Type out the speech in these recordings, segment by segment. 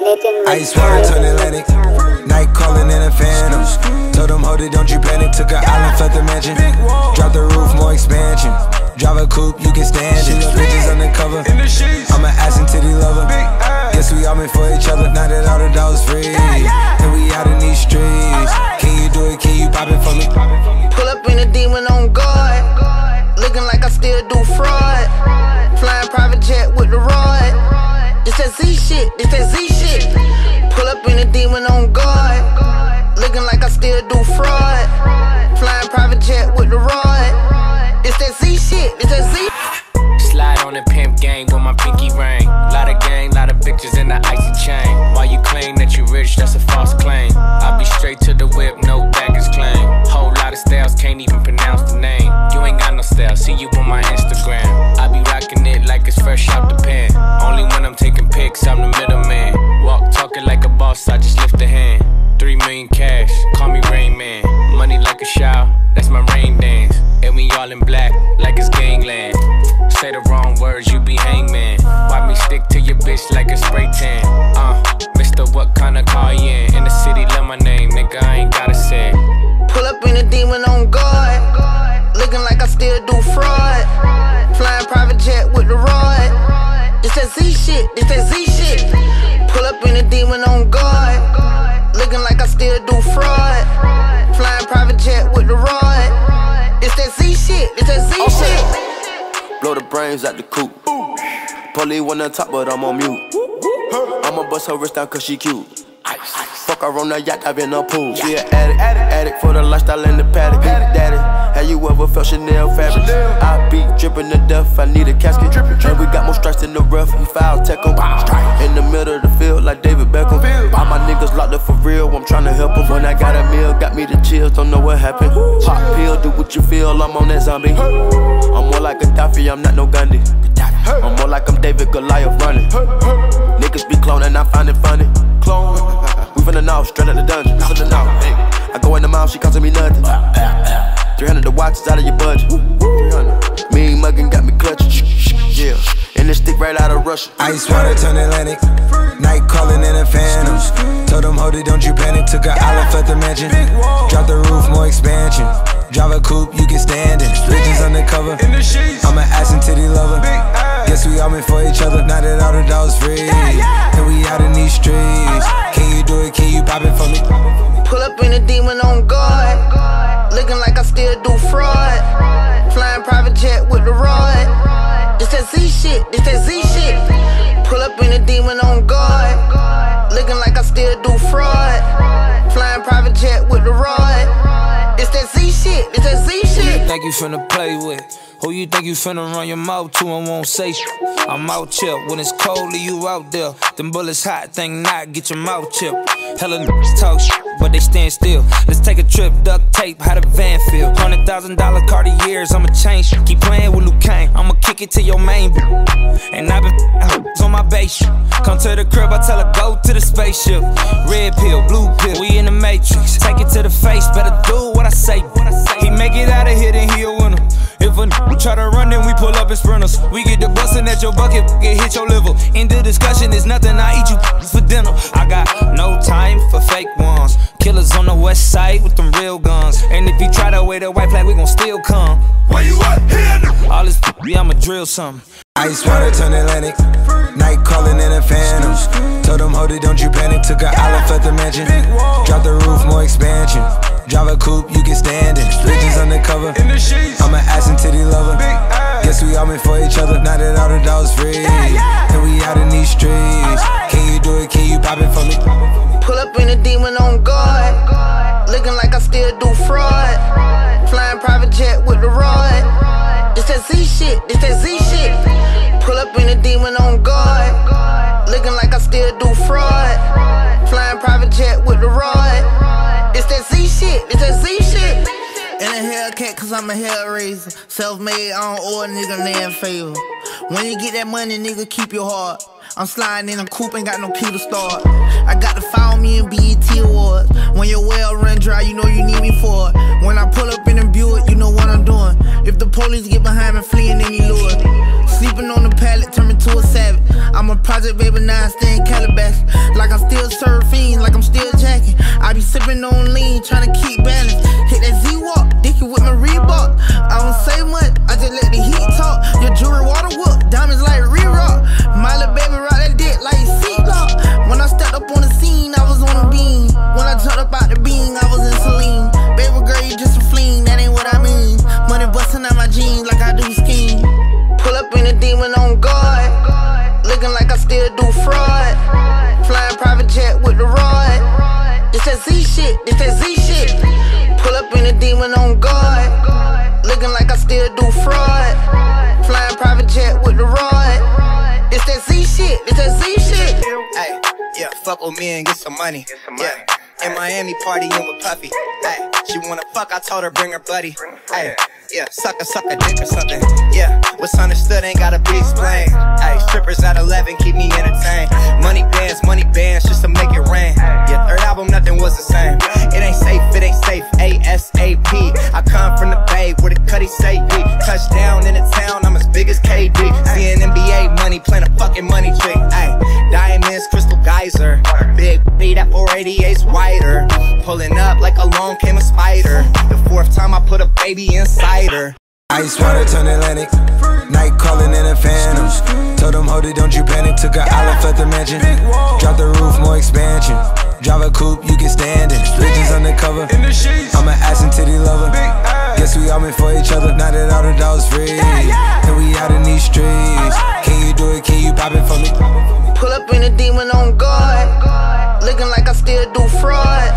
Ice water turn Atlantic. Night calling in a phantom. Told them, hold it, don't you panic. Took an island, left the mansion. Drop the roof, more expansion. Drive a coupe, you can stand it. Bridges undercover. I'm an ass and titty lover. Guess we all meant for each other. Now that all the dogs free. And we out in these streets. Can you do it? Can you pop it for me? Pull up in a demon on guard. Gang with my pinky ring. Lot of gang, lot of bitches in the icy chain. While you claim that you rich, that's a Brains out the coop. Polly one on top, but I'm on mute. I'ma bust her wrist down cause she cute. Fuck her on the yacht, I've been a pool. She an addict, addict for the lifestyle and the paddock. Daddy, have you ever felt Chanel fabric? I be dripping to death, I need a casket. drippin' And we got more strikes in the rough, we foul tech 'em. In the middle of the field, like David Beckham. All my niggas locked up for real, I'm tryna help 'em. When I got a meal, got me the chills, don't know what happened. Pop pill, do feel, I'm on that zombie. I'm more like a Gaddafi, I'm not no Gandhi. I'm more like I'm David Goliath running. Niggas be cloning, I find it funny. Clone. We finna know, straight out the dungeon. Know. Hey. I go in the mouth, she costing me nothing. Ah, ah, ah. 300 the watch is out of your budget. 300. Mean muggin' got me clutching. Yeah. And this stick right out of Russia. Ice water turn Atlantic. Night calling in a phantom. Told them, hold it, don't you panic. Took an island, left the mansion. Drop the roof, more expansion. Drive a coupe, you can stand it. Bridges undercover. I'm an ass and titty lover. Guess we all meant for each other. Now that all the dogs free. And we out in these streets. Can you do it? Can you pop it for me? Pull up in a demon on guard. Looking like I still do fraud. Flying private jet with the rod. It's that Z shit, it's that Z shit. Pull up in a think you finna play with? Who you think you finna run your mouth to and won't say shit? I'm out chill when it's cold, you out there. Them bullets hot, think not, get your mouth chipped. Hella talk shit, but they stand still. Let's take a trip, duct tape, how the van feel. Hundred thousand dollar Cartiers, I'ma change. Keep playing with Luke I'ma kick it to your main. And I've been on my base. Come to the crib, I tell her go to the spaceship. Red pill, blue pill, we in the matrix. Take it to the face, better up in sprinters. We get the bustin' at your bucket, get hit your liver. In the discussion, it's nothing. I eat you for dinner. I got no time for fake ones. Killers on the west side with them real guns. And if you try to wear the white flag, we gon' still come. Where you at? Here. All this, yeah, I'ma drill something. Ice water turn Atlantic. Night calling in a phantom. Told them, hold it, don't you panic. Took an island, left the mansion. Drop the roof, more expansion. Drive a coupe, you can stand it. Bridges undercover. I'm an ass cause I'm a hell raiser. Self made, I don't owe a nigga land favor. When you get that money, nigga, keep your heart. I'm sliding in a coupe, ain't got no key to start. I got to follow me in BET Awards. When your well run dry, you know you need me for it. When I pull up in a Buick, you know what I'm doing. If the police get behind me, fleeing any lure. Sleeping on the pallet, turn me to a savage. I'm a Project baby, now I stay fuck with me and get some money. Yeah. In Miami, partying with Puffy. Hey, she wanna fuck, I told her bring her buddy. Hey, yeah, suck a suck a dick or something. Yeah, what's understood ain't gotta be explained. Hey, strippers at 11 keep me entertained. Money bands, money bands, just to make it rain. Yeah, third album, nothing was the same. It ain't safe, it ain't safe. ASAP. I come from the Bay where the Cuddy say be. Touchdown in the town, I'm as big as KD. Seeing NBA money, playing a fucking money trick. Hey, crystal geyser. Big B, that 488's wider. Pulling up like along came a spider. The fourth time I put a baby inside her. Ice water turn Atlantic. Night calling in a phantom. Told them, hold it, don't you panic. Took a island, left the mansion. Drop the roof, more expansion. Drive a coupe, you can stand it. Bitches undercover. I'm an ass and titty lover. Guess we all meant for each other. Now that all the dogs free. And we out in these streets. Can you do it? Can you pop it for me? Pull up in a demon on guard. Looking like I still do fraud.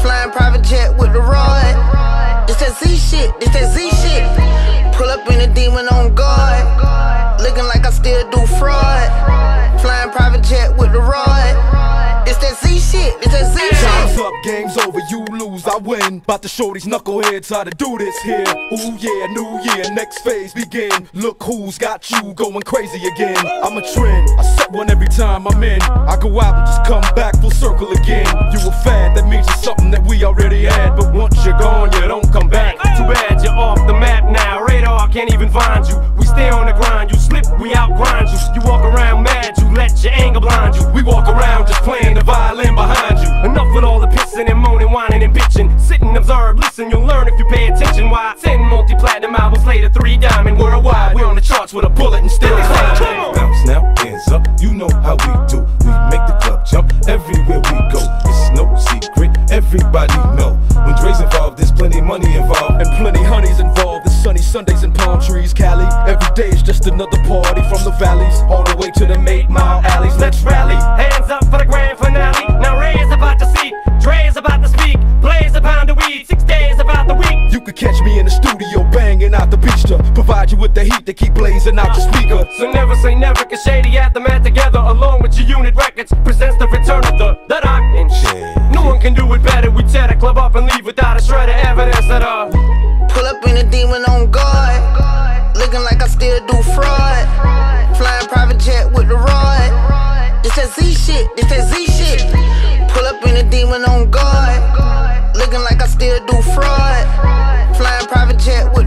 Flying private jet with the rod. This that Z shit, this that Z shit. Pull up in a demon on guard. Looking like I still do game's over, you lose, I win. About to show these knuckleheads how to do this here. Ooh yeah, new year, next phase begin. Look who's got you going crazy again. I'm a trend, I set one every time I'm in. I go out and just come back full circle again. You a fad, that means it's something that we already had. But once you're gone, you don't come back. Too bad you're off the map now. Radar can't even find you. We stay on the grind. You slip, we outgrind you. You walk around mad, you let your anger blind you. We walk around just playing the violin albums later, three diamond worldwide. We're on the charts with a bullet and still climbing. Bounce now, hands up, you know how we do. We make the club jump everywhere we go. It's no secret, everybody know. When Dre's involved, there's plenty money involved. And plenty honeys involved. It's sunny Sundays and palm trees, Cali. Every day is just another party from the valleys all the the heat to keep blazing out your speaker. So never say never, cause Shady Aftermath together, along with your unit records, presents the return of the the doc and shit. No one can do it better. We tear the club up and leave without a shred of evidence at all. Uh, Pull up in a demon on guard. Looking like I still do fraud. Flying private jet with the rod. This that Z shit, this that Z shit. Pull up in a demon on guard. Looking like I still do fraud. Flying private jet